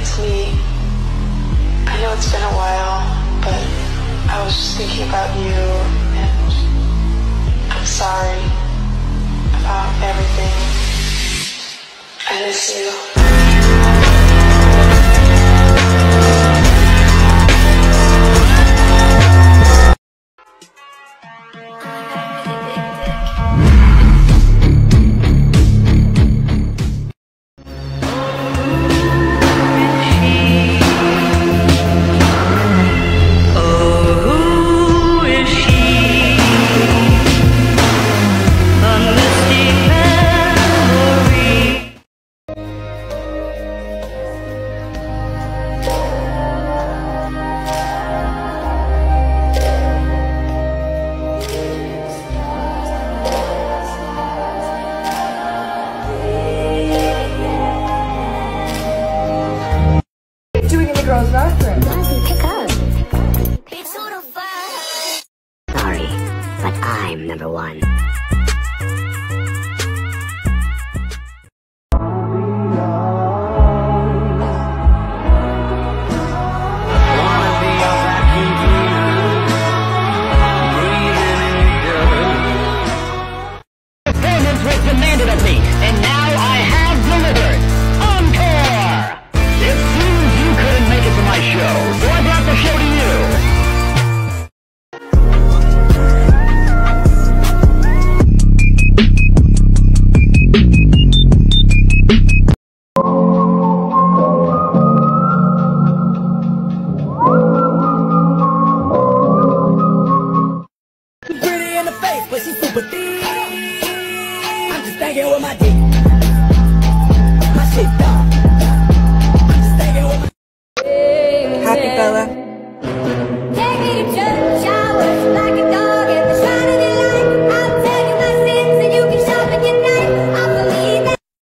it's me. I know it's been a while, but I was just thinking about you and I'm sorry about everything. I miss you. Doing in the girls' bathroom? Sorry, but I'm number one. But she's super thick. I'm just thinking with my dick.